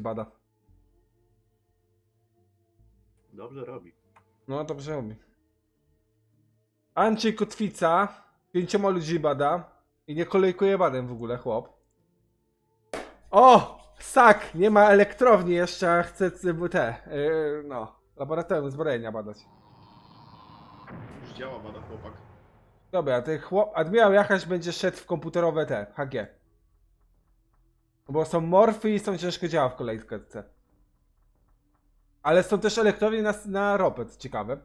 bada. Dobrze robi. No dobrze robi. Andrzej Kotwica pięcioma ludzi bada i nie kolejkuje badem w ogóle, chłop. O! Sak! Nie ma elektrowni jeszcze, a chce te, yy, no, laboratorium zbrojenia badać. Już działa bada chłopak. Dobra, ten chłop, admirał Jachaś będzie szedł w komputerowe te, HG. Bo są morfy i są ciężko działa w kolejce. Ale są też elektrownie na, na ropę, co ciekawe.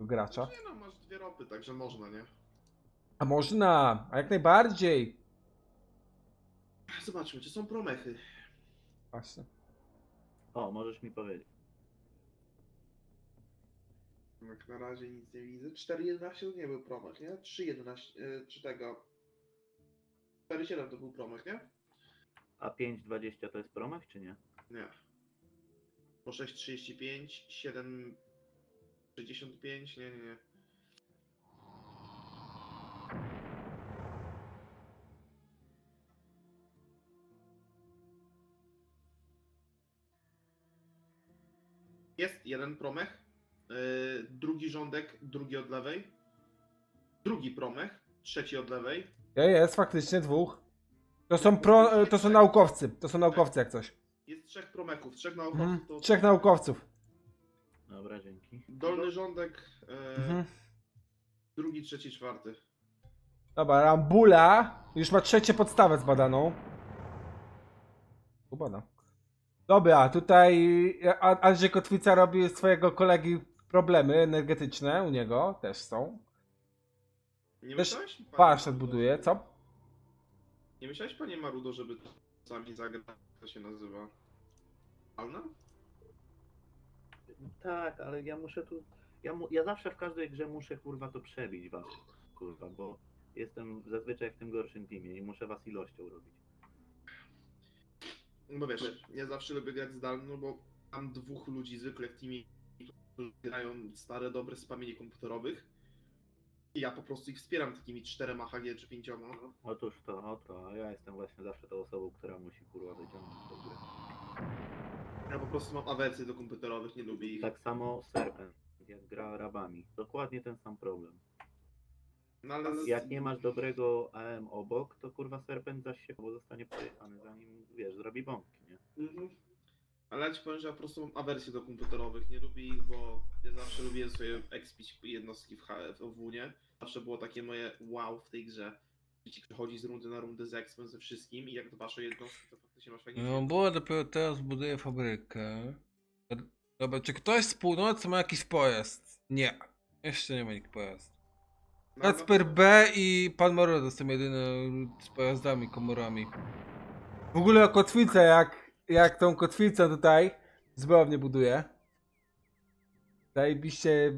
Gracza. Nie no, masz dwie ropy, także można, nie? A można, a jak najbardziej. Zobaczmy, czy są promechy. Właśnie. O, możesz mi powiedzieć. Jak na razie nic nie widzę. 4.11 to nie był promech, nie? 3.11, yy, czy tego... 4.7 to był promech, nie? A 5.20 to jest promech, czy nie? Nie. Po 6.35, 7.65, nie, nie, nie. Jest jeden promech, yy, drugi rządek, drugi od lewej, drugi promech, trzeci od lewej, Ja jest faktycznie dwóch. To są pro, to są naukowcy. To są naukowcy jak coś. jest trzech promechów, trzech naukowców, Mhm. to Trzech naukowców. Dobra, dzięki. dolny rządek, yy, Mhm. drugi, trzeci, czwarty. Dobra, Rambula już ma trzecie podstawę zbadaną. Ubada. Dobra, tutaj A- Andrzej Kotwica robi swojego kolegi problemy energetyczne u niego, też są. Nie Też myślałeś? panie Warsztat Marudo, buduje, co? Nie myślałeś, panie Marudo, żeby sami zagrać, jak to się nazywa? Alna? Tak, ale ja muszę tu. Ja, mu, ja zawsze w każdej grze muszę kurwa to przebić was. Kurwa, bo jestem zazwyczaj w tym gorszym teamie i muszę was ilością robić. No bo wiesz, ja zawsze lubię grać zdalnie, no bo mam dwóch ludzi zwykle w teamie, którzy grają stare, dobre z pamięci komputerowych. I ja po prostu ich wspieram takimi czterema HG czy pięcioma. Otóż to, oto, a ja jestem właśnie zawsze tą osobą, która musi kurwa wyciągnąć tę grę. Ja po prostu mam awersję do komputerowych, nie lubię ich. Tak samo Serpent, jak gra Arabami. Dokładnie ten sam problem. No ale Jak nie masz dobrego AM obok, to kurwa Serpent zaś się bo zostanie przejechany zanim, wiesz, zrobi bombki, nie? Mhm. Ale ja ci powiem, że ja po prostu mam awersję do komputerowych. Nie lubię ich, bo ja zawsze lubiłem sobie expić jednostki w HFW, nie? Zawsze było takie moje wow w tej grze. Że ci przechodzi z rundy na rundę z expem ze wszystkim i jak dbasz o jednostki, to faktycznie masz fajnie. No bo dopiero teraz buduje fabrykę. Dobra, czy ktoś z północy ma jakiś pojazd? Nie. Jeszcze nie ma nikt pojazd. No, Kacper no, B i Pan Morodo są jedyne z pojazdami, komorami. W ogóle kotwicę, jak, jak tą kotwicę tutaj zbrojownię buduje. Zajebiście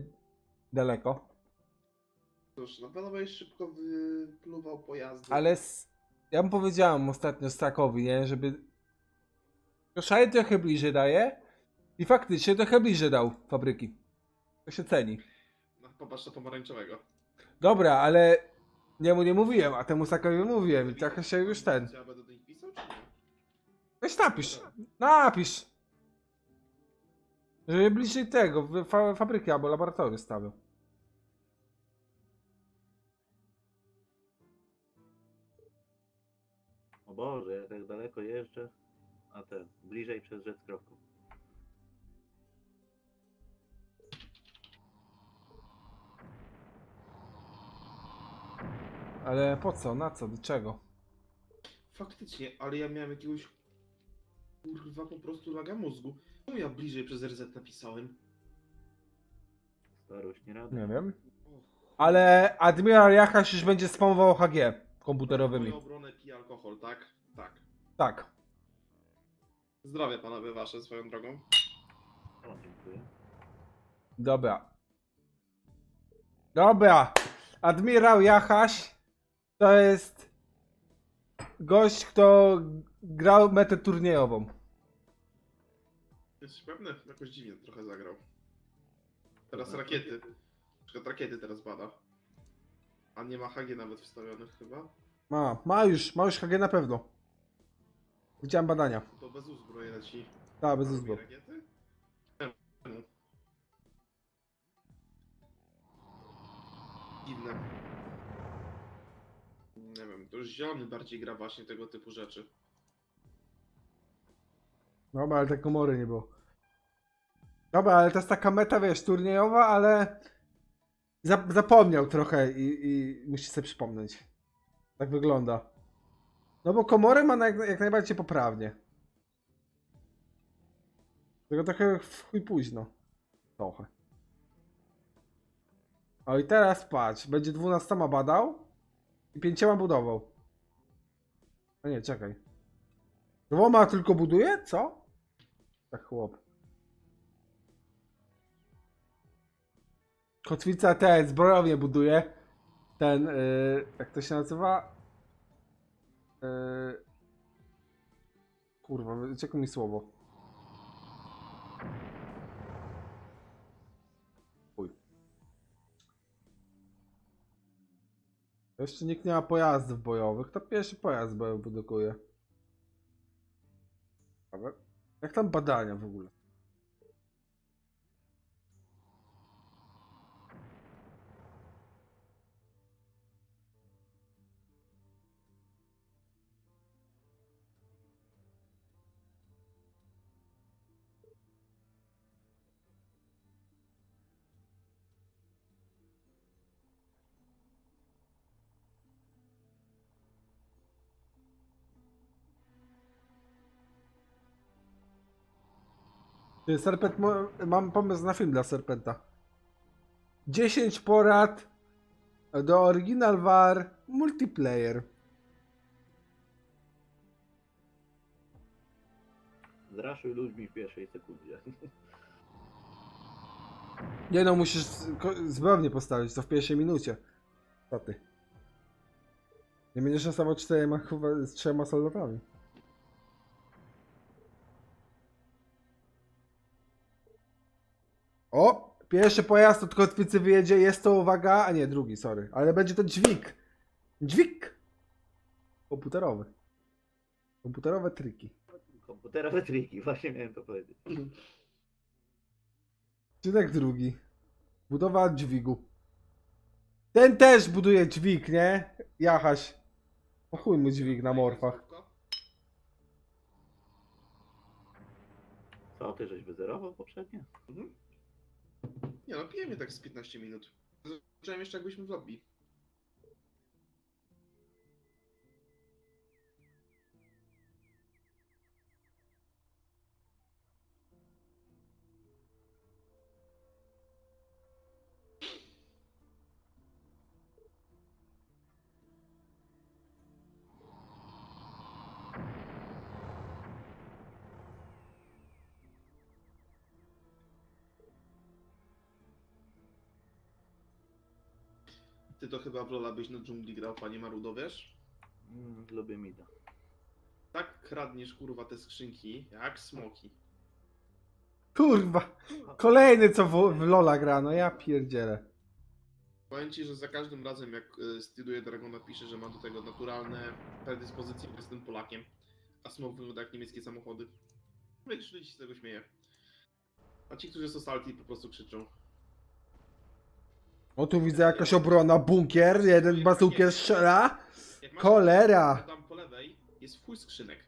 daleko. Cóż, na pewno będziesz szybko wypluwał pojazdy. Ale s- ja mu powiedziałem ostatnio Stakowi, nie, żeby Koszaj trochę bliżej daje i faktycznie trochę bliżej dał fabryki. To się ceni. No, popatrz na pomarańczowego. Dobra, ale nie mu nie mówiłem, a temu Stakowi mówiłem i trochę się już ten. Ja będę Weź napisz, napisz. Żeby bliżej tego, w- fa fabryki albo laboratorium stawił. O Boże, ja tak daleko jeżdżę, a ten, bliżej przez rzec kroków. Ale po co, na co, do czego? Faktycznie, ale ja miałem jakiegoś kurwa po prostu laga mózgu. Czemu ja bliżej przez RZ napisałem? Starość nie rada. Nie wiem. Ale admiral Jachaś już będzie spamował HG komputerowymi. Obronę pije alkohol, tak? Tak. Tak. Zdrowie panowie wasze swoją drogą. O, dziękuję. Dobra. Dobra. Admirał Jachaś to jest gość, kto grał metę turniejową. Jesteś pewny? Jakoś dziwnie trochę zagrał. Teraz rakiety. Na przykład rakiety teraz bada. A nie ma HG nawet wstawionych chyba. Ma, ma już, ma już HG na pewno. Widziałem badania. To bez uzbroi leci. Tak, bez Robi uzbro. rakiety? Dziwne. Nie wiem, to już zielony bardziej gra właśnie tego typu rzeczy. Dobra, ale tej komory nie było. Dobra, ale to jest taka meta, wiesz, turniejowa, ale zap- zapomniał trochę i, i musi sobie przypomnieć. Tak wygląda. No bo komory ma jak, najbardziej poprawnie. Tylko trochę w chuj późno. Trochę. O i teraz patrz, będzie 12 badał i pięcioma budował. A nie, czekaj. Dwoma tylko buduje? Co? Tak chłop. Kotwica ten, zbrojownię buduje. Ten, yy, jak to się nazywa? Yy, kurwa, uciekło mi słowo. Chuj. Jeszcze nikt nie ma pojazdów bojowych. To pierwszy pojazd bojowy produkuje. Ale jak tam badania w ogóle? Serpent, mam pomysł na film dla Serpenta. 10 porad do Original War Multiplayer. Zraszuj ludźmi w pierwszej sekundzie. Nie no, musisz zbrojnie postawić, to w pierwszej minucie. Co ty? Nie będziesz nastawał czterema, chyba z trzema soldatami. O! Pierwszy pojazd od kotwicy wyjedzie, jest to uwaga, a nie, drugi, sorry. Ale będzie to dźwig. Dźwig! Komputerowy. Komputerowe triki. Komputerowe triki, właśnie miałem to powiedzieć. Czynek drugi. Budowa dźwigu. Ten też buduje dźwig, nie? Jachaś. O chuj mu dźwig na morfach. Co, ty żeś wyzerował poprzednio? Mhm. Nie no, pijemy tak z 15 minut. Zacząłem jeszcze jakbyśmy w lobby. To chyba w Lola byś na dżungli grał, panie Marudo, wiesz? Mm, lubię mida. Tak kradniesz kurwa te skrzynki, jak smoki. Kurwa. Kolejny co w, w Lola gra, no ja pierdzielę. Powiem ci, że za każdym razem jak y, studiuję Dragona pisze, że ma do tego naturalne predyspozycje, bo jestem Polakiem, a smok wygląda jak niemieckie samochody. Większość ludzi się z tego śmieje. A ci, którzy są salty po prostu krzyczą. O tu widzę jakaś obrona, bunkier, jeden bazukier strzela. Jak masz Cholera. tam po lewej jest chuj skrzynek.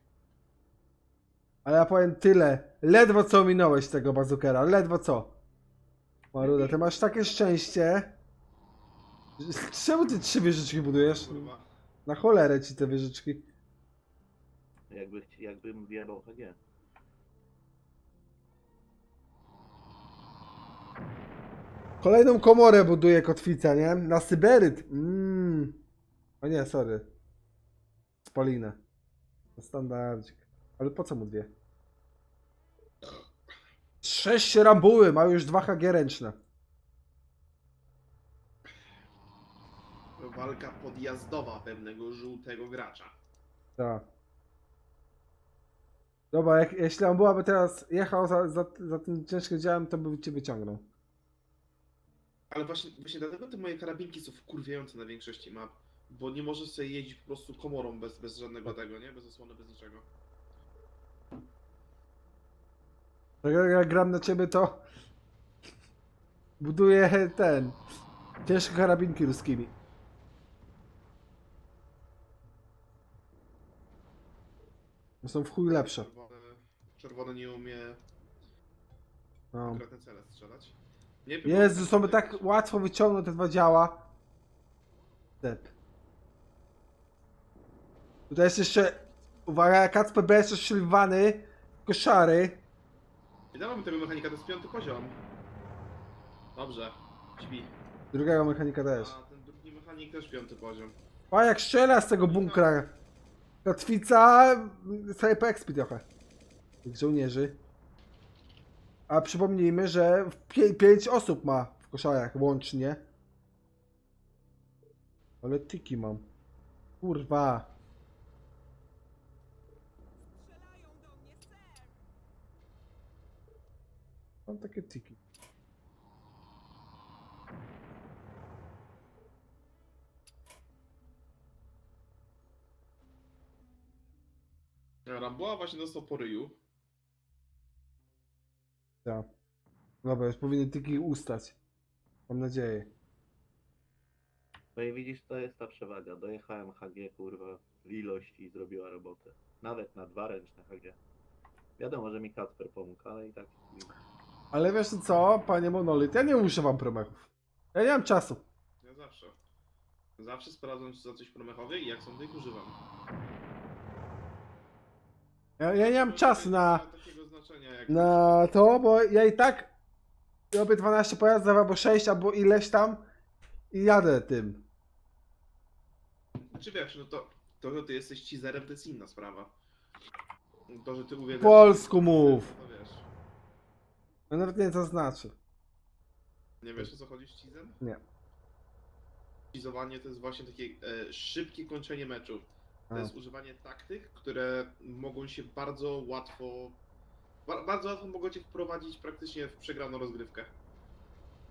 Ale ja powiem tyle. Ledwo co minąłeś tego bazukera, ledwo co. Maruda, ty masz takie szczęście. Czemu ty trzy wieżyczki budujesz? Kurwa. Na cholerę ci te wieżyczki. Jakby, jakbym wjebał HG. Kolejną komorę buduje kotwica, nie? Na Syberyt. Mmm. O nie, sorry. Spolinę. To standardzik. Ale po co mu dwie? Sześć rambuły, ma już dwa HG ręczne. Walka podjazdowa pewnego żółtego gracza. Tak. Dobra, jak, jeśli on byłaby teraz jechał za, za, za tym ciężkim działem, to by cię wyciągnął. Ale właśnie, właśnie dlatego te moje karabinki są wkurwiające na większości map. Bo nie możesz sobie jeździć po prostu komorą bez, bez żadnego tego, nie? Bez osłony, bez niczego. Tak jak ja gram na ciebie, to buduję ten. Ciężkie karabinki ruskimi. Są w chuj lepsze. Czerwony, czerwony nie umie No. konkretne cele strzelać. Nie Jezu, są tak łatwo wyciągnąć te dwa działa. Step. Tutaj jest jeszcze. Uwaga, Kacper B jest rozstrzeliwany. Koszary. I dawamy tego mechanika, to jest piąty poziom. Dobrze, śpi. Drugiego mechanika też. A ten drugi mechanik też piąty poziom. A jak strzela z tego bunkra. Kotwica sobie poexpi trochę. Tych żołnierzy. A przypomnijmy, że pięć osób ma w koszarach łącznie. Ale tiki mam. Kurwa. Mam takie tiki. Ramboa właśnie dostał po ryju. Tak. Dobra, już powinny tiki ustać. Mam nadzieję. No i widzisz, to jest ta przewaga. Dojechałem HG, kurwa, w ilości i zrobiła robotę. Nawet na dwa ręczne HG. Wiadomo, że mi Kacper pomógł, ale i tak. Ale wiesz co, panie Monolit, ja nie używam promechów. Ja nie mam czasu. Ja zawsze. Zawsze sprawdzam czy za coś promechowy i jak są, to ich używam. Ja, ja nie mam czasu na, takiego znaczenia jak... na to, bo ja i tak robię 12 pojazdów, albo 6, albo ileś tam i jadę tym. Czy wiesz, no to, to, że ty jesteś cheeserem, to jest inna sprawa. To, że ty uwielbiasz... polsku mów. To wiesz. Ja nawet nie wiem co znaczy. Nie wiesz o co chodzi z cheesem? Nie. Cheezowanie to jest właśnie takie e, szybkie kończenie meczu. To A. jest używanie taktyk, które mogą się bardzo łatwo. Ba bardzo łatwo mogą cię wprowadzić praktycznie w przegraną rozgrywkę.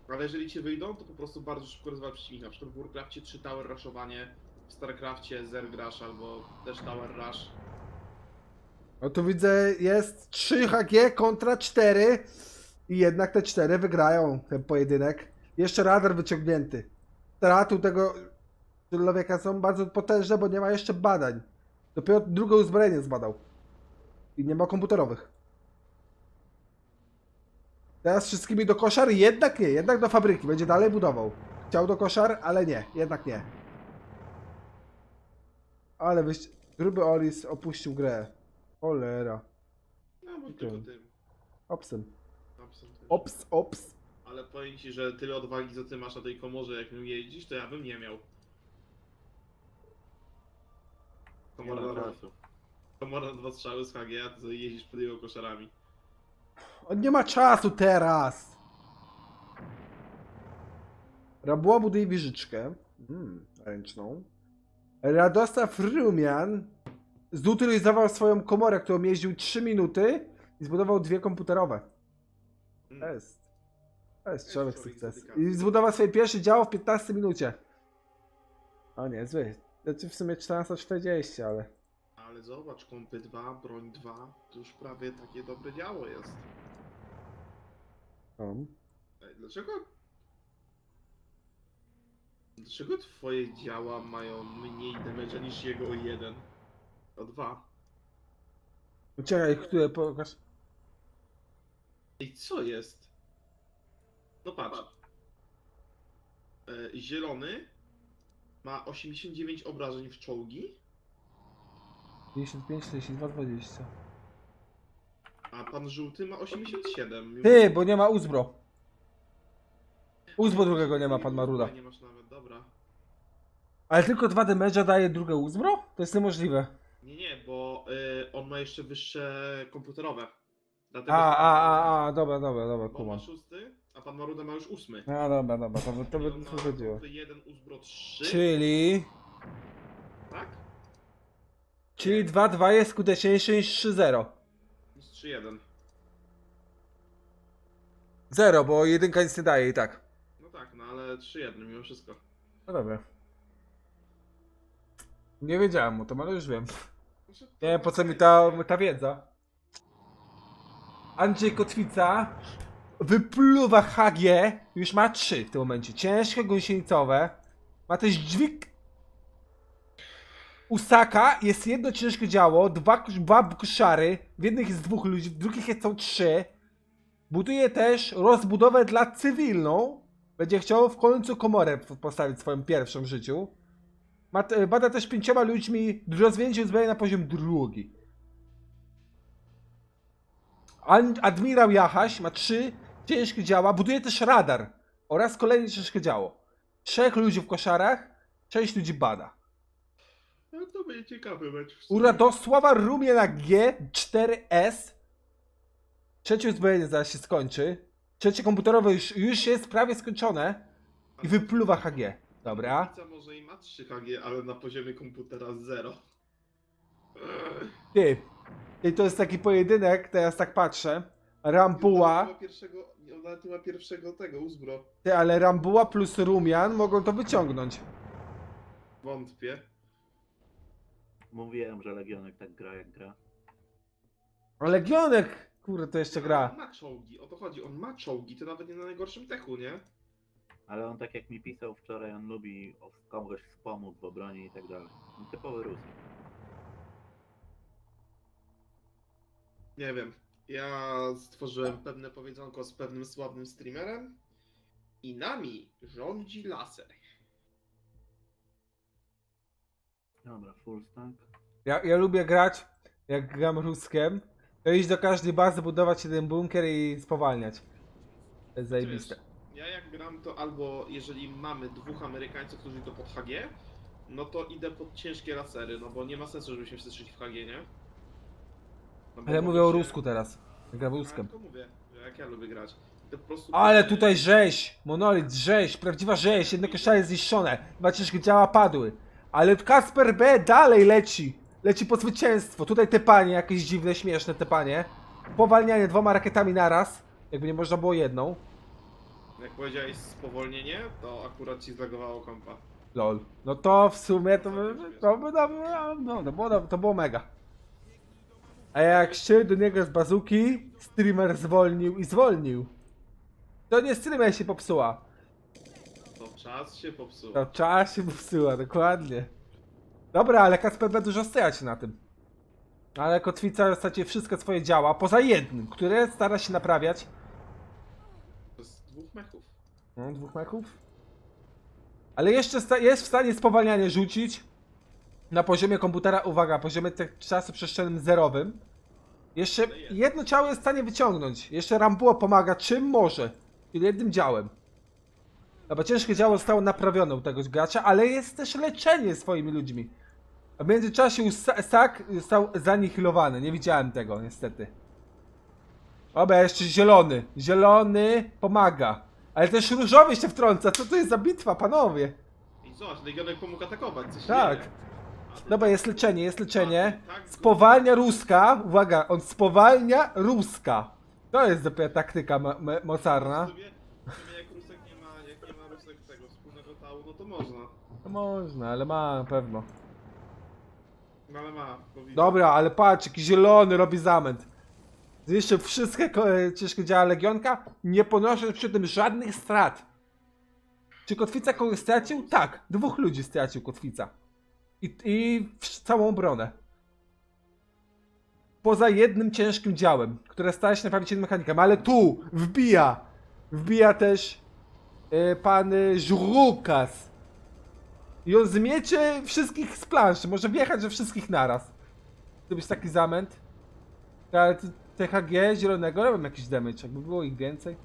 Ale jeżeli cię wyjdą, to po prostu bardzo szybko rozwala przeciwnika. Na przykład w Warcrafcie 3 Tower Rushowanie, w Starcrafcie Zerg Rush albo też Tower Rush. No tu widzę, jest 3 HG kontra 4 i jednak te 4 wygrają ten pojedynek. Jeszcze radar wyciągnięty. Straty tego człowieka są bardzo potężne, bo nie ma jeszcze badań. Dopiero drugie uzbrojenie zbadał. I nie ma komputerowych. Teraz wszystkimi do koszar? Jednak nie, jednak do fabryki. Będzie dalej budował. Chciał do koszar, ale nie, jednak nie. Ale wyś... Gruby Olis opuścił grę. Cholera. No bo tylko tym. Absolutnie. Ops, ops. Ale powiem ci, że tyle odwagi, co ty masz na tej komorze, jak nią jeździsz, to ja bym nie miał. Nie Komora ma na dwa strzały z HG, a ty sobie jeździsz pod jego koszarami. On nie ma czasu teraz. Rabuła buduje wieżyczkę. Hmm, ręczną. Radosław Rumian zutylizował swoją komorę, którą jeździł 3 minuty i zbudował dwie komputerowe. To Mm. jest. To jest człowiek sukces. I zbudował swoje pierwsze działo w 15 minucie. O nie, zły. Znaczy w sumie 14.40, ale... Ale zobacz, kompy 2, broń 2, to już prawie takie dobre działo jest. Um. Ej, dlaczego? Dlaczego twoje działa mają mniej damage niż jego o 1? O 2. Czekaj, które pokaż. Ej, co jest? No patrz. E, zielony ma 89 obrażeń w czołgi, 55, 42, 20. a pan żółty ma 87. mimo- Ty, bo nie ma uzbro. Uzbro drugiego nie ma, pan Maruda. Nie masz nawet, dobra. Ale tylko dwa damage'a daje drugie uzbro? To jest niemożliwe. Nie, nie, bo y, on ma jeszcze wyższe komputerowe. Dlatego A, a, a, a, dobra, dobra, dobra, Bo on ma kumam. szósty, a pan Maruda ma już ósmy. A, dobra, dobra, to, by- to by chodziło. jeden uzbro 3, Czyli... Czyli 2-2 jest skuteczniejszy niż 3-0. Niż 3-1. 0, bo jedynka nic nie daje i tak. No tak, no ale 3-1 mimo wszystko. No dobra. Nie wiedziałem o tym, ale już wiem. Znaczy, Nie wiem po co mi jest- ta, ta wiedza. Andrzej Kotwica wypluwa HG, już ma trzy w tym momencie. Ciężkie gąsienicowe. Ma też dźwig. Usaka jest jedno ciężkie działo, dwa, dwa koszary. W jednych jest dwóch ludzi, w drugich są trzy. Buduje też rozbudowę dla cywilną. Będzie chciał w końcu komorę postawić swoją pierwszą w życiu. T- bada też pięcioma ludźmi rozwinięcie uzbrojenia na poziom drugi. Admirał Jachaś ma trzy ciężkie działa, buduje też radar oraz kolejne ciężkie działo. Trzech ludzi w koszarach, sześć ludzi bada. No to będzie ciekawy mecz. U. Radosława Rumie na G4S. Trzecie uzbrojenie zaraz się skończy. Trzecie komputerowe już, już jest prawie skończone. I wypluwa HG. Dobra. Może i ma 3 HG, ale na poziomie komputera 0. Ty. I to jest taki pojedynek, teraz tak patrzę. Rambuła. Ona pierwszego, ona nawet nie ma pierwszego tego uzbro. Ty, ale Rambuła plus Rumian mogą to wyciągnąć. Wątpię. Mówiłem, że Legionek tak gra jak gra. A Legionek, kurde, to jeszcze On gra. ma czołgi, o to chodzi, on ma czołgi, to nawet nie na najgorszym techu, nie? Ale on tak jak mi pisał wczoraj, on lubi o- komuś wspomóc w obronie i tak dalej. No, typowy Rus. Nie wiem. Ja stworzyłem pewne powiedzonko z pewnym sławnym streamerem i nami rządzi laser. Dobra, full stack. Ja, ja lubię grać, jak gram Ruskiem. To iść do każdej bazy, budować jeden bunkier i spowalniać. To jest zajebiste. Wiesz, Ja jak gram to albo jeżeli mamy dwóch Amerykańców, którzy idą pod HG, no to idę pod ciężkie lasery, no bo nie ma sensu, żebyśmy wszyscy szli w HG, nie? No Ale mówię o się- Rusku teraz. Ja gram Ale Ruskiem. to mówię, jak ja lubię grać. Prostu Ale tutaj rzeź, monolit, rzeź, prawdziwa rzeź, jedne koszary zniszczone, dwa ciężkie działa padły. Ale Kasper B dalej leci, leci po zwycięstwo. Tutaj te panie, jakieś dziwne, śmieszne te panie. Powalnianie dwoma rakietami naraz, jakby nie można było jedną. Jak powiedziałeś spowolnienie, to akurat ci zlagowało kompa. Lol. No to w sumie to by, to by, to by, no, to było, to było mega. A jak się do niego z bazuki, streamer zwolnił i zwolnił. To nie streamer się popsuła. Czas się popsuł. To czas się popsuła, dokładnie. Dobra, ale Kasper B dużo strać na tym. Ale kotwica straci wszystkie swoje działa, poza jednym, które stara się naprawiać. Z dwóch mechów. No, dwóch meków. Ale jeszcze jest w stanie spowalnianie rzucić. Na poziomie komputera, uwaga, poziomie te- czasu przestrzennym zerowym. Jeszcze jedno ciało jest w stanie wyciągnąć. Jeszcze Rambuła pomaga czym może. Czyli jednym działem. Dobra, ciężkie działo zostało naprawione u tego gracza, ale jest też leczenie swoimi ludźmi. A w międzyczasie Sak został zanihilowany. Nie widziałem tego, niestety. Dobra, jeszcze zielony. Zielony pomaga. Ale też różowy się wtrąca. Co to jest za bitwa, panowie? I zobacz, Legionek pomógł atakować, coś Tak. Dobra, jest leczenie, jest leczenie. Tak, Spowalnia Ruska. Uwaga, on spowalnia Ruska. To jest dopiero taktyka mo- mo- mocarna. W sumie, w sumie jak Rusek nie ma, jak nie ma Rusek tego wspólnego tału, no to można. No można, ale ma na pewno. No ale ma, bo widzę. Dobra, ale patrz, jaki zielony robi zamęt. Zniszczył wszystkie e, ciężkie działa Legionka, nie ponosząc przy tym żadnych strat. Czy kotwica kogoś stracił? Tak, dwóch ludzi stracił kotwica. I, i całą obronę. Poza jednym ciężkim działem, które stara się naprawić jednym mechanikiem, ale tu wbija. Wbija też e, pan Żrukas. I on zmiecie wszystkich z planszy. Może wjechać we wszystkich naraz. To być taki zamęt. Ale THG zielonego robią jakiś damage, jakby było ich więcej.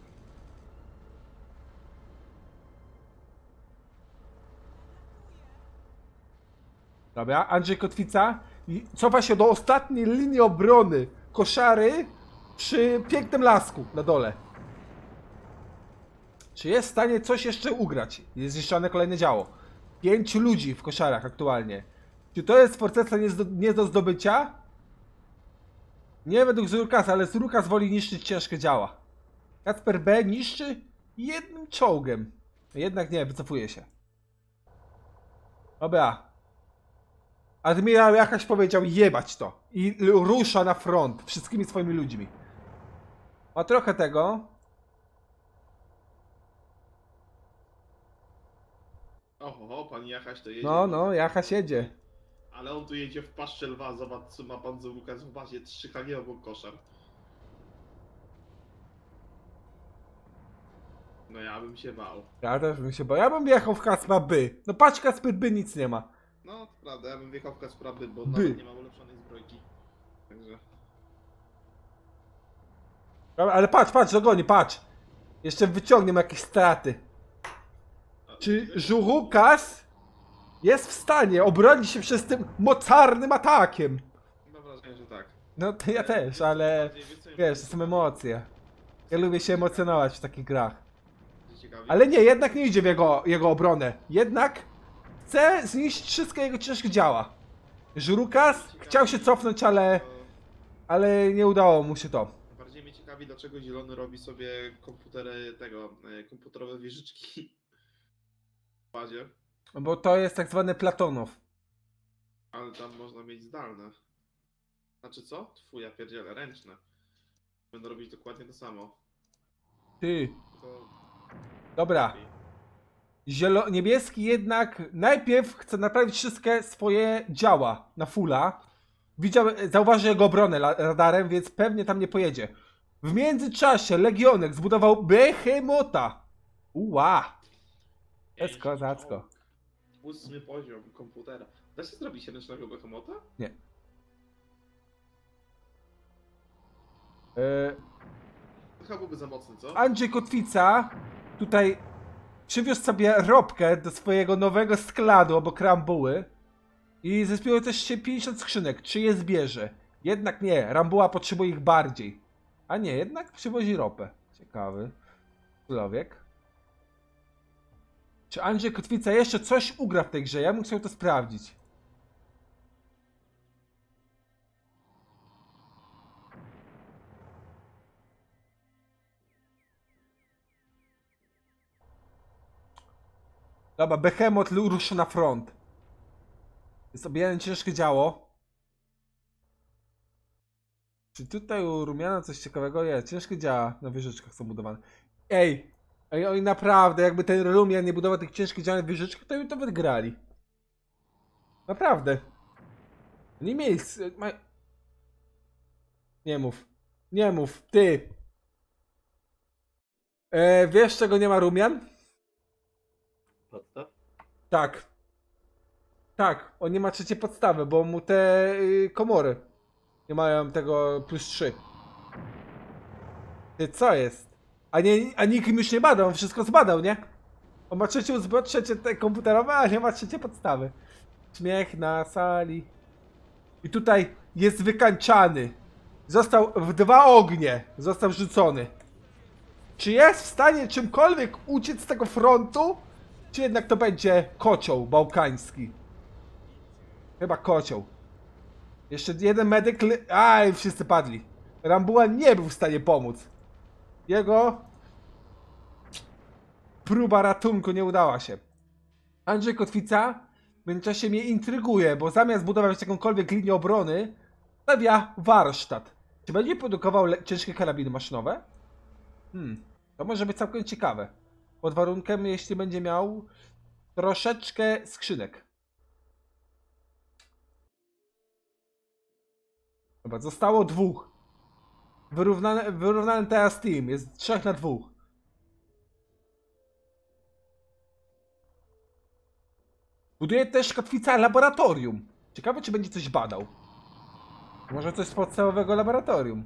Dobra, Andrzej Kotwica cofa się do ostatniej linii obrony. Koszary przy pięknym lasku na dole. Czy jest w stanie coś jeszcze ugrać? Jest zniszczone kolejne działo. Pięciu ludzi w koszarach aktualnie. Czy to jest forteca nie, nie do zdobycia? Nie według Zurkasa, ale Zurkas woli niszczyć ciężkie działa. Kacper B niszczy jednym czołgiem. Jednak nie, wycofuje się. Dobra. Admirał jakaś powiedział jebać to. I rusza na front wszystkimi swoimi ludźmi. Ma trochę tego. Oho, pan Jachaś to jedzie. No, no, Jachaś jedzie. Ale on tu jedzie w paszcze lwa, zobacz co ma pan za Łukasz w bazie, 3 HG obok koszar. No ja bym się bał. Ja też bym się bał. Ja bym jechał w Kaspa by. No patrz, Kasper by nic nie ma. No, to prawda, ja bym wjechał w Kaspraby, bo By. nawet nie mam ulepszonej zbrojki. Także... Ale patrz, patrz, dogoni, patrz. Jeszcze wyciągniemy jakieś straty. Czy Żurukas jest w stanie obronić się przez tym mocarnym atakiem? Mam wrażenie, że tak. No to ja też, ale wiesz, to są emocje. Ja lubię się emocjonować w takich grach. Ale nie, jednak nie idzie w jego, jego obronę. Jednak chce zniszczyć wszystkie jego ciężkie działa. Żurukas chciał się cofnąć, ale, ale nie udało mu się to. Bardziej mnie ciekawi, dlaczego Zielony robi sobie komputery tego, e, komputerowe wieżyczki w bazie, Bo to jest tak zwany Platonow. ale tam można mieć zdalne. Znaczy co? Twój, ja pierdzielę, ręczne. Będę robić dokładnie to samo. Ty, Tylko... dobra. Zielo niebieski jednak najpierw chce naprawić wszystkie swoje działa na fulla. Widział, zauważył jego obronę radarem, więc pewnie tam nie pojedzie. W międzyczasie Legionek zbudował Behemota. Uła. Jest Ej, kozacko. czołg. Ósmy poziom komputera. Da się zrobić ręcznego behemota? Nie. To chyba byłby za mocny, co? Andrzej Kotwica tutaj przywiózł sobie robkę do swojego nowego skladu obok Rambuły i zespiło też się 50 skrzynek. Czy je zbierze? Jednak nie, Rambuła potrzebuje ich bardziej. A nie, jednak przywozi ropę. Ciekawy. Człowiek. Czy Andrzej Kotwica jeszcze coś ugra w tej grze? Ja bym chciał to sprawdzić. Dobra, Behemoth ruszył na front. Jest objęte ciężkie działo. Czy tutaj u Rumiana coś ciekawego jest? Ciężkie działa na wieżyczkach są budowane. Ej! Ej, oni naprawdę, jakby ten Rumian nie budował tych ciężkich dział na wieżyczkach, to by to wygrali. Naprawdę. Nie mieli... s- Ma... Nie mów. Nie mów. Ty. E, wiesz czego nie ma Rumian? Podstaw? Tak. Tak, on nie ma trzeciej podstawy, bo mu te y, komory nie mają tego plus 3. Ty, co jest? A, nie, a nikt już nie badał, on wszystko zbadał, nie? On ma trzecią zbro, trzecie te komputerowe, a nie ma trzeciej podstawy. Śmiech na sali. I tutaj jest wykańczany. Został w dwa ognie. Został rzucony. Czy jest w stanie czymkolwiek uciec z tego frontu? Czy jednak to będzie kocioł bałkański? Chyba kocioł. Jeszcze jeden medyk. Aj, wszyscy padli. Rambuła nie był w stanie pomóc. Jego próba ratunku nie udała się. Andrzej Kotwica w międzyczasie mnie intryguje, bo zamiast budować jakąkolwiek linię obrony, stawia warsztat. Czy będzie produkował ciężkie karabiny maszynowe? Hmm, to może być całkiem ciekawe. Pod warunkiem, jeśli będzie miał troszeczkę skrzynek. Dobra, zostało dwóch. Wyrównane, wyrównany teraz team. Jest trzech na dwóch. Buduje też kotwica laboratorium. Ciekawe, czy będzie coś badał. Może coś z podstawowego laboratorium.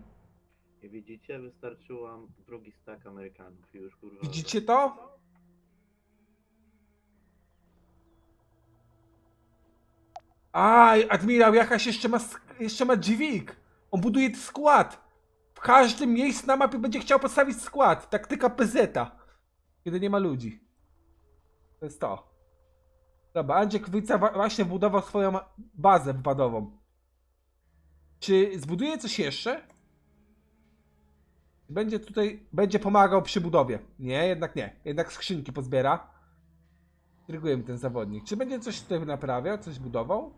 I widzicie, wystarczyło nam drugi stak Amerykanów i już kurwa. Widzicie to? Aj, admirał jakaś jeszcze ma, jeszcze ma dźwig. On buduje skład. Każdym miejscu na mapie będzie chciał postawić skład. Taktyka PZ. Kiedy nie ma ludzi. To jest to. Dobra, Andrzej Kwica właśnie budował swoją bazę wypadową. Czy zbuduje coś jeszcze? Będzie tutaj, będzie pomagał przy budowie. Nie, jednak nie. Jednak skrzynki pozbiera. Intryguje ten zawodnik. Czy będzie coś tutaj naprawiał? Coś budował?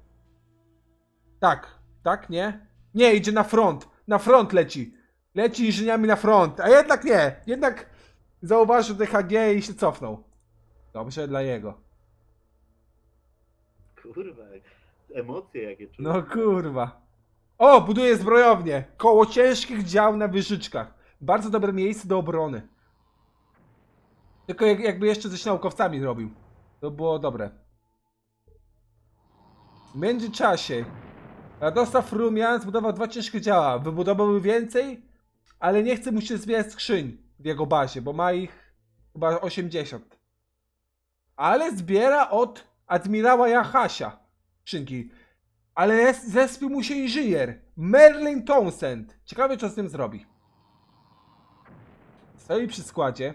Tak. Tak, nie? Nie, idzie na front. Na front leci. Leci inżyniami na front, a jednak nie. Jednak zauważył DHG i się cofnął. Dobrze dla jego. Kurwa, emocje jakie czuję. No kurwa. O, buduje zbrojownię. Koło ciężkich dział na wyżyczkach. Bardzo dobre miejsce do obrony. Tylko jak, jakby jeszcze coś naukowcami zrobił. To było dobre. W międzyczasie Radosław Rumian zbudował dwa ciężkie działa. Wybudowałby więcej, ale nie chce mu się zbierać skrzyń w jego bazie, bo ma ich chyba 80. Ale zbiera od admirała Jachasia skrzynki. Ale jest- zespił mu się inżynier. Merlin Townsend. Ciekawe, co z tym zrobi. Stoi przy składzie.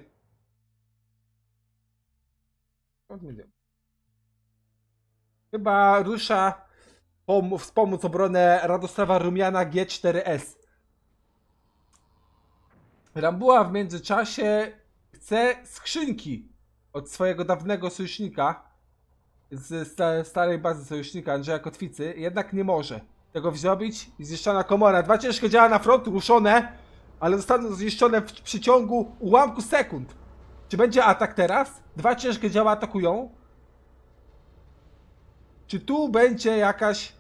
Chyba rusza pom- wspomóc obronę Radosława Rumiana G4S. Rambuła w międzyczasie chce skrzynki od swojego dawnego sojusznika z sta starej bazy sojusznika Andrzeja Kotwicy, jednak nie może tego zrobić. Zniszczona komora. Dwa ciężkie działa na front ruszone, ale zostaną zniszczone w przeciągu ułamku sekund. Czy będzie atak teraz? Dwa ciężkie działa atakują. Czy tu będzie jakaś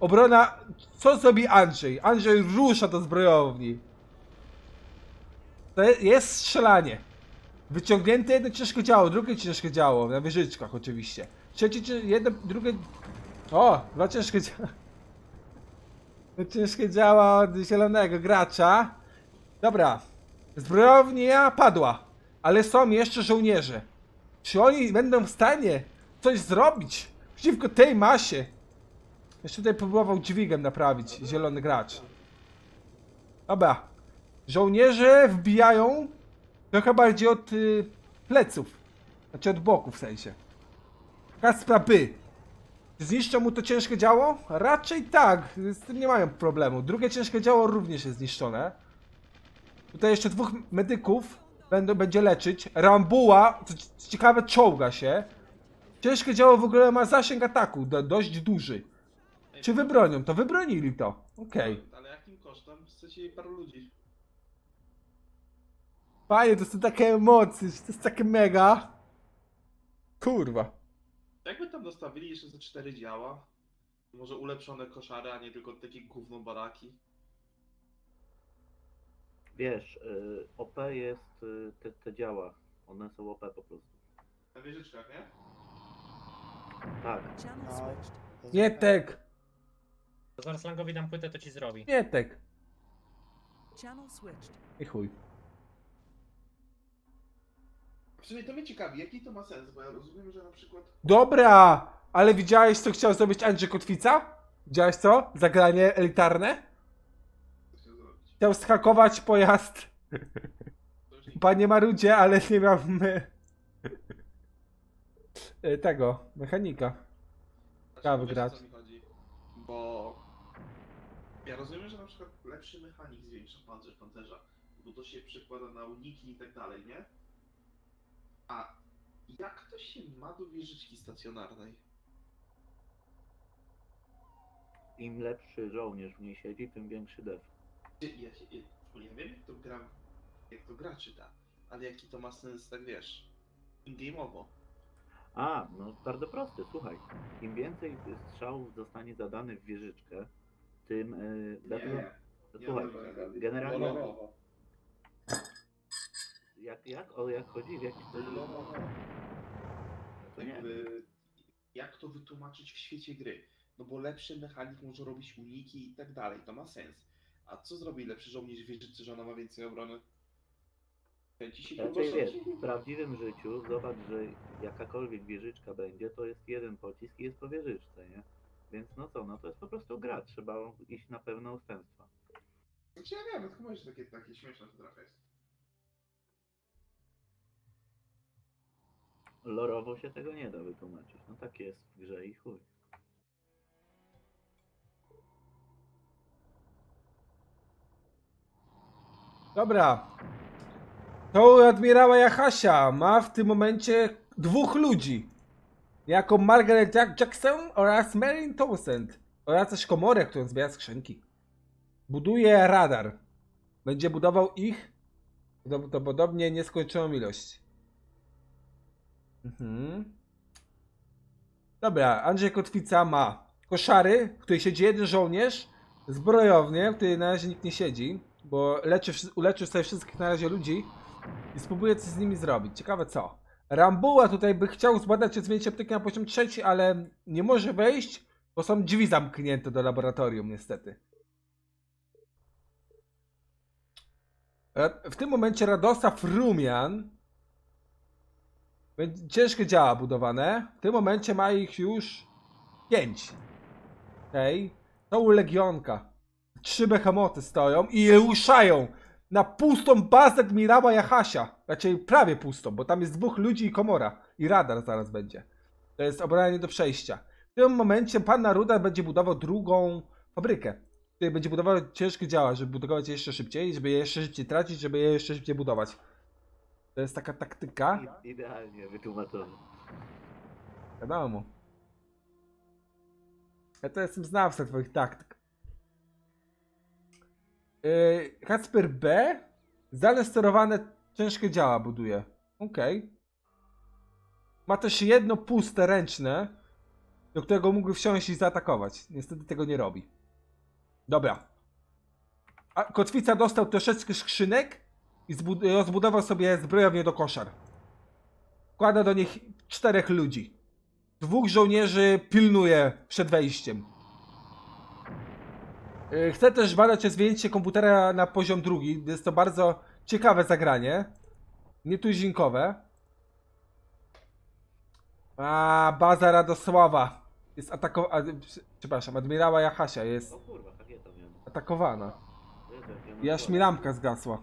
obrona? Co zrobi Andrzej? Andrzej rusza do zbrojowni. To je- jest strzelanie. Wyciągnięte jedno ciężkie działo, drugie ciężkie działo, na wyżyczkach oczywiście. Trzecie, jedno, drugie... O, dwa ciężkie działa. Ciężkie działa od zielonego gracza. Dobra, zbrojownia padła, ale są jeszcze żołnierze. Czy oni będą w stanie coś zrobić przeciwko tej masie? Jeszcze tutaj próbował dźwigiem naprawić zielony gracz. Dobra, żołnierze wbijają Trochę bardziej od y, pleców. Znaczy od boku w sensie. Kaspra by. Zniszczą mu to ciężkie działo? Raczej tak. Z tym nie mają problemu. Drugie ciężkie działo również jest zniszczone. Tutaj jeszcze dwóch medyków będą, będzie leczyć. Rambuła, co ciekawe, czołga się. Ciężkie działo w ogóle ma zasięg ataku, do, dość duży. Czy wybronią to? Wybronili to. Okej. Ale jakim kosztem? Chcecie paru ludzi. Panie, to są takie emocje, to jest takie mega. Kurwa. Jakby tam dostawili jeszcze ze cztery działa? Może ulepszone koszary, a nie tylko takie gówno baraki? Wiesz, y, OP jest y, te, te działa. One są OP po prostu. Na wieżyczkach, nie? Tak. Channel switched. Mietek, Zaraz Langowi dam płytę, to ci zrobi. Mietek. Channel switched. I chuj. Przynajmniej to mnie ciekawi, jaki to ma sens, bo ja rozumiem, że na przykład... Dobra, ale widziałeś co chciał zrobić Andrzej Kotwica? Widziałeś co? Zagranie elitarne? Co chcę zrobić? Chciał schakować pojazd. Panie Marudzie, ale nie miał my... e, tego, mechanika. Gracz. co mi chodzi? Bo... Ja rozumiem, że na przykład lepszy mechanik zwiększa pancerz pancerza, bo to się przekłada na uniki i tak dalej, nie? A jak to się ma do wieżyczki stacjonarnej? Im lepszy żołnierz w niej siedzi, tym większy def. Ja, ja, ja, wiem, jak to gra, jak to gra czyta, ale jaki to ma sens, tak wiesz, in-game'owo. A, no bardzo prosty, słuchaj. Im więcej strzałów zostanie zadane w wieżyczkę, tym y, będą... Słuchaj, generalnie jak, jak, o jak chodzi, w jaki sposób? To nie. Jakby, jak to wytłumaczyć w świecie gry? No bo lepszy mechanik może robić uniki i tak dalej, to ma sens. A co zrobi lepszy żołnierz wieżycy, że ona ma więcej obrony? Kręci się Raczej kurwa wiesz, w prawdziwym życiu zobacz, że jakakolwiek wieżyczka będzie, to jest jeden pocisk i jest po wieżyczce, nie? Więc no co, no to jest po prostu gra, trzeba iść na pewne ustępstwa. Znaczy ja wiem, tylko mówię, że takie, takie śmieszne to trochę jest. Lorowo się tego nie da wytłumaczyć, no tak jest w grze i chuj. Dobra. To admirała Jachasia ma w tym momencie dwóch ludzi. Jako Margaret Jack Jackson oraz Marilyn Townsend. Oraz też komorę, którą zbiera skrzynki. Buduje radar. będzie budował ich prawdopodobnie nieskończoną ilość. Mhm. Dobra, Andrzej Kotwica ma koszary, w której siedzi jeden żołnierz, zbrojownię, w której na razie nikt nie siedzi, bo leczy, uleczył sobie wszystkich na razie ludzi i spróbuje coś z nimi zrobić. Ciekawe co. Rambuła tutaj by chciał zbadać rozwinięcie apteki na poziom trzeci, ale nie może wejść, bo są drzwi zamknięte do laboratorium niestety. Ra- W tym momencie Radosław Rumian będzie- ciężkie działa budowane. W tym momencie ma ich już pięć. Okej. To u Legionka. Trzy behemoty stoją i ruszają na pustą bazę admirała Jachasia. Raczej prawie pustą, bo tam jest dwóch ludzi i komora. I radar zaraz będzie. To jest obrona nie do przejścia. W tym momencie pan Naruda będzie budował drugą fabrykę. Której będzie budował ciężkie działa, żeby budować je jeszcze szybciej, żeby je jeszcze szybciej tracić, żeby je jeszcze szybciej budować. To jest taka taktyka. Idealnie wytłumaczone. Wiadomo. Ja to jestem znawcą twoich taktyk. Yy, Kacper B. Zdalnie sterowane ciężkie działa buduje. Okej. Ma też jedno puste ręczne, do którego mógłby wsiąść i zaatakować. Niestety tego nie robi. Dobra. A Kotwica dostał troszeczkę skrzynek i zbud- rozbudował sobie zbrojownię do koszar. Wkłada do nich czterech ludzi. Dwóch żołnierzy pilnuje przed wejściem. Yy, Chcę też badać rozwinięcie komputera na poziom drugi. Jest to bardzo ciekawe zagranie. Nietuzinkowe. A baza Radosława jest atakowana. Przepraszam, admirała Jachasia jest miałem. atakowana. I aż mi lampka zgasła.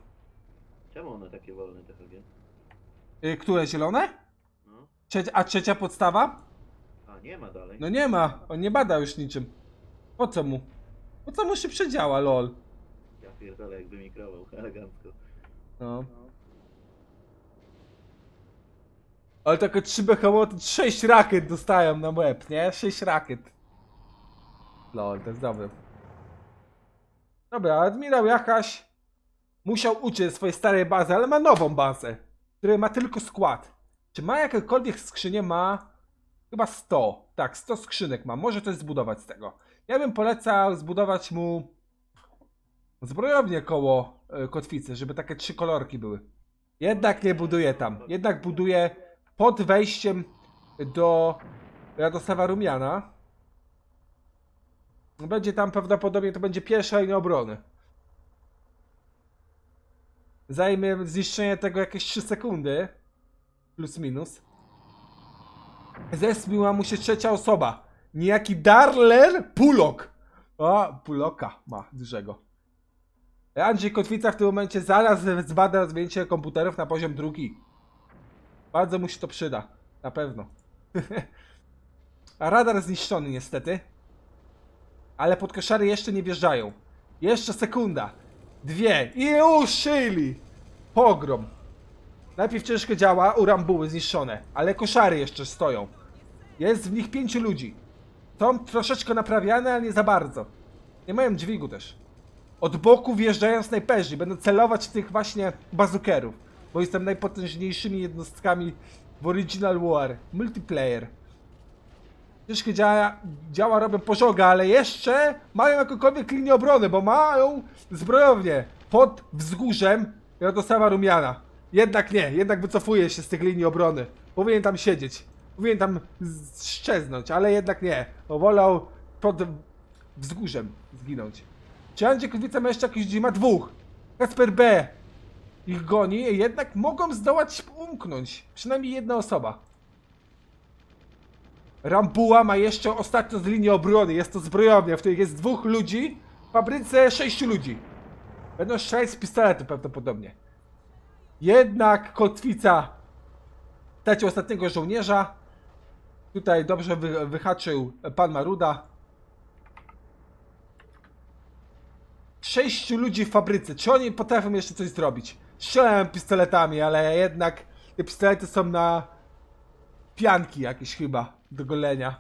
Czemu one takie wolne te HG? Yy, które zielone? No. Trzecia, a trzecia podstawa? A nie ma dalej. No nie ma, on nie bada już niczym. Po co mu? Po co mu się przedziała, lol? Ja pierdolę jakby mikrował, elegancko. No. Ale takie trzy behemoty, sześć rakiet dostają na łeb, nie? Sześć rakiet. Lol, to jest dobre. Dobra, admirał Jakaś musiał uciec swojej starej bazy, ale ma nową bazę, której ma tylko skład. Czy ma jakiekolwiek skrzynię? Ma chyba 100. Tak, 100 skrzynek ma. Może coś zbudować z tego. Ja bym polecał zbudować mu zbrojownię koło e, kotwicy, żeby takie trzy kolorki były. Jednak nie buduje tam. Jednak buduje pod wejściem do Radosława Rumiana. Będzie tam prawdopodobnie to będzie pierwsza linia obrony. Zajmie zniszczenie tego jakieś 3 sekundy. Plus minus. Zesmiła mu się trzecia osoba. Niejaki Darler Pulok. O, Puloka ma dużego. Andrzej Kotwica w tym momencie zaraz zbada rozwinięcie komputerów na poziom drugi. Bardzo mu się to przyda. Na pewno. A radar zniszczony niestety. Ale podkoszary jeszcze nie wjeżdżają. Jeszcze sekunda. Dwie. I uszyli. Pogrom. Najpierw ciężko działa, u Rambuły zniszczone. Ale koszary jeszcze stoją. Jest w nich pięciu ludzi. Są troszeczkę naprawiane, ale nie za bardzo. Nie mają dźwigu też. Od boku wjeżdżają snajperzy, będą celować w tych właśnie bazukerów, bo jestem najpotężniejszymi jednostkami w Original War. Multiplayer. Ciężkie działa, działa robią pożoga, ale jeszcze mają jakąkolwiek linię obrony, bo mają zbrojownię pod wzgórzem Radosława Rumiana. Jednak nie, jednak wycofuje się z tych linii obrony. Powinien tam siedzieć. Powinien tam szczeznąć, ale jednak nie. Bo wolał pod wzgórzem zginąć. Czy Andrzej Kotwica ma jeszcze jakiś ma dwóch? Kasper B. Ich goni, jednak mogą zdołać umknąć. Przynajmniej jedna osoba. Rambuła ma jeszcze ostatnią z linii obrony. Jest to zbrojownia, w której jest dwóch ludzi. W fabryce sześciu ludzi. Będą strzelać z pistoletu prawdopodobnie. Jednak Kotwica stracił ostatniego żołnierza. Tutaj dobrze wy, wyhaczył pan Maruda. Sześciu ludzi w fabryce. Czy oni potrafią jeszcze coś zrobić? Strzelają pistoletami, ale jednak te pistolety są na pianki jakieś chyba do golenia.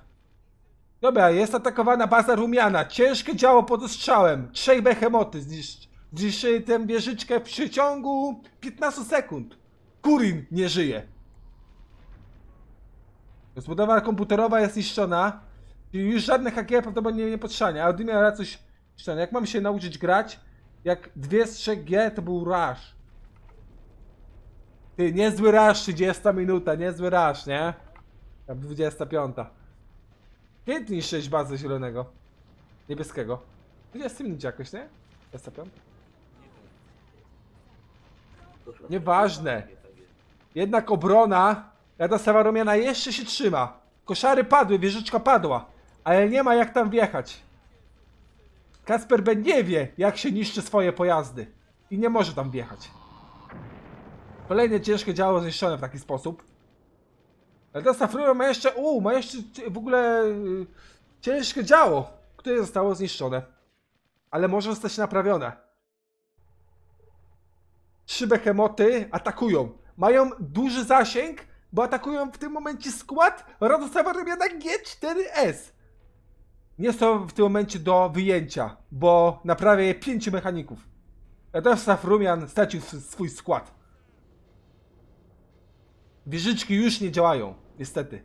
Dobra, jest atakowana baza rumiana. Ciężkie działo pod ostrzałem. Trzej behemoty zniszcz... Zniszczyli tę wieżyczkę w przeciągu 15 sekund. Kurin nie żyje. Rozbudowa komputerowa jest niszczona. Już żadne hakiera prawdopodobnie nie potrzebne. Audi miała coś niszczone. Jak mam się nauczyć grać? Jak dwie z 3G to był rush. Ty, niezły rush, 30 minuta, niezły rush, nie? Jak 25. Kiedy ty niszczyłeś bazę zielonego? Niebieskiego. 20 minut jakoś, nie? 25. Proszę, Nieważne. Jednak obrona Jada Sawaromiana jeszcze się trzyma. Koszary padły, wieżyczka padła. Ale nie ma jak tam wjechać. Kasper Ben nie wie, jak się niszczy swoje pojazdy. I nie może tam wjechać. Kolejne ciężkie działo zniszczone w taki sposób. Jada Sawaromiana ma jeszcze, u, ma jeszcze w ogóle y, ciężkie działo, które zostało zniszczone. Ale może zostać naprawione. Trzy behemoty atakują. Mają duży zasięg, bo atakują w tym momencie skład Radosława Rybiana G4S. Nie są w tym momencie do wyjęcia, bo naprawia je pięciu mechaników. Radosław Rumian stracił sw- swój skład. Wieżyczki już nie działają, niestety.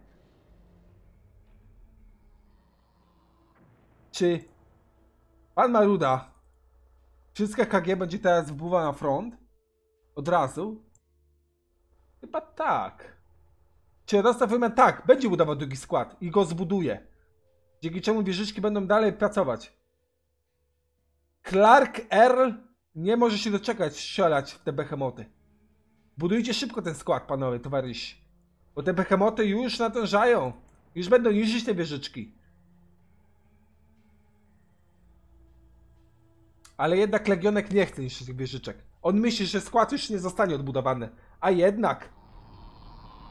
Czy pan Maruda wszystkie KG będzie teraz wypływał na front? Od razu? Chyba tak. Czy Rostov Wyman tak, będzie budował drugi skład i go zbuduje. Dzięki czemu wieżyczki będą dalej pracować. Clark Earl nie może się doczekać strzelać w te behemoty. Budujcie szybko ten skład, panowie, towarzyszy. Bo te behemoty już natężają. Już będą niszczyć te wieżyczki. Ale jednak Legionek nie chce niszczyć tych wieżyczek. On myśli, że skład już nie zostanie odbudowany. A jednak.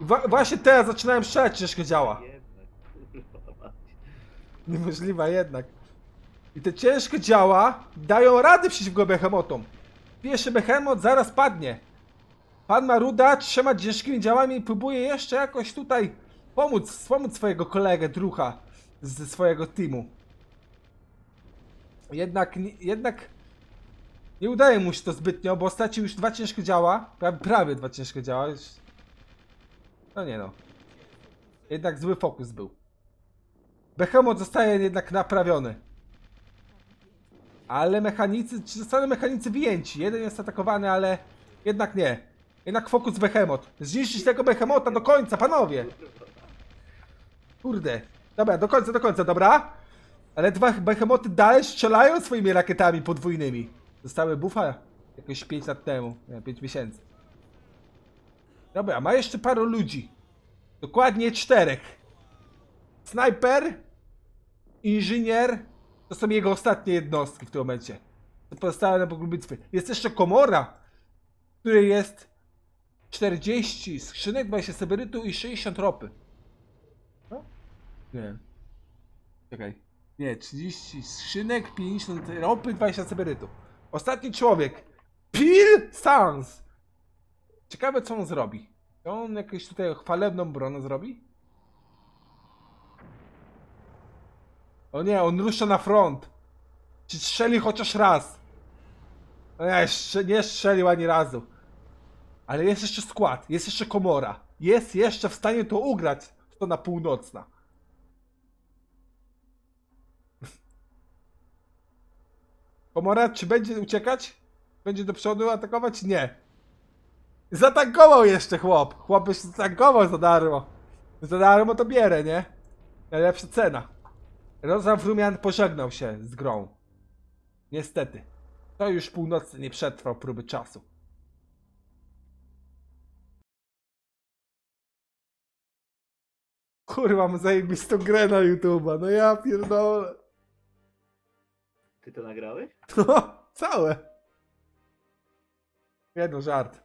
Wa- właśnie teraz zaczynałem strzelać, ciężko działa. Niemożliwa jednak. I te ciężkie działa dają rady przeciwko behemotom. Pierwszy behemot zaraz padnie. Pan Maruda trzema ciężkimi działami próbuje jeszcze jakoś tutaj pomóc, wspomóc swojego kolegę drucha ze swojego teamu. Jednak, jednak nie udaje mu się to zbytnio, bo stracił już dwa ciężkie działa. Prawie, prawie dwa ciężkie działa. No nie no. Jednak zły fokus był. Behemoth zostaje jednak naprawiony. Ale mechanicy, zostaną mechanicy wyjęci? Jeden jest atakowany, ale jednak nie. Jednak fokus Behemoth. Zniszczyć tego Behemota do końca, panowie! Kurde. Dobra, do końca, do końca, dobra? Ale dwa Behemoty dalej strzelają swoimi rakietami podwójnymi. Zostały bufa jakoś 5 lat temu, nie, 5 miesięcy. Dobra, ma jeszcze paru ludzi. Dokładnie czterech. Snajper, inżynier, to są jego ostatnie jednostki w tym momencie. Pozostałe na bitwy. Jest jeszcze komora, w której jest 40 skrzynek, 20 seberytu i 60 ropy. No? Nie. Czekaj. Nie, 30 skrzynek, 50 ropy, 20 seberytu. Ostatni człowiek. Pil Sans. Ciekawe co on zrobi. Czy on jakąś tutaj chwalebną bronę zrobi? O nie, on rusza na front. Czy strzeli chociaż raz? No nie, strze- nie strzelił ani razu. Ale jest jeszcze skład, jest jeszcze komora. Jest jeszcze w stanie to ugrać. Strona północna. Komora, czy będzie uciekać? Będzie do przodu atakować? Nie. Zatankował jeszcze chłop. Chłop jeszcze zatankował za darmo. Za darmo to bierę, nie? Najlepsza cena. Rozaf Rumian pożegnał się z grą. Niestety. To już północny nie przetrwał próby czasu. Kurwa, mam zajebistą grę na YouTube'a. No ja pierdolę. Ty to nagrałeś? No, całe. Jedno żart.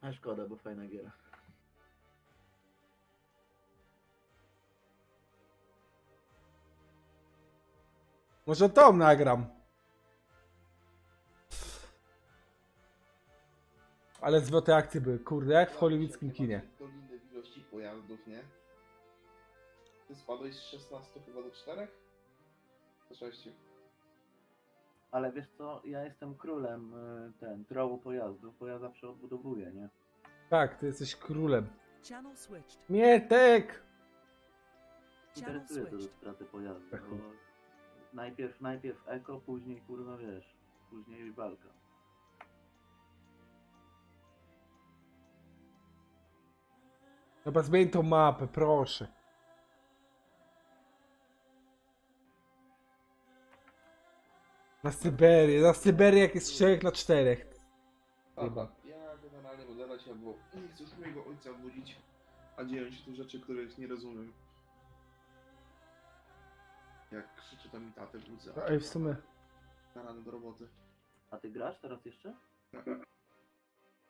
A szkoda, bo fajna giera. Może tą nagram. Ale zwroty akcji były, kurde, jak w hollywoodzkim kinie. Pojazdów, nie? Ty spadłeś z 16 chyba do 4? Do 6. Ale wiesz co, ja jestem królem y, ten, trołu pojazdów, bo ja zawsze odbudowuję, nie? Tak, ty jesteś królem. Channel switched. Mietek! Interesuje to do straty pojazdu, Echo. bo najpierw, najpierw eko, później kurwa wiesz, później walka. Dobra, zmień tą mapę, proszę. Na Syberię, na Syberię jak jest 4 na 4. Chyba. Dobra, ja generalnie modela się, bo nie chcę już mojego ojca budzić, a dzieją się tu rzeczy, których nie rozumiem. Jak krzyczy tam mi tatę budzę, Ej, w sumie. na rano do roboty. A ty grasz teraz jeszcze?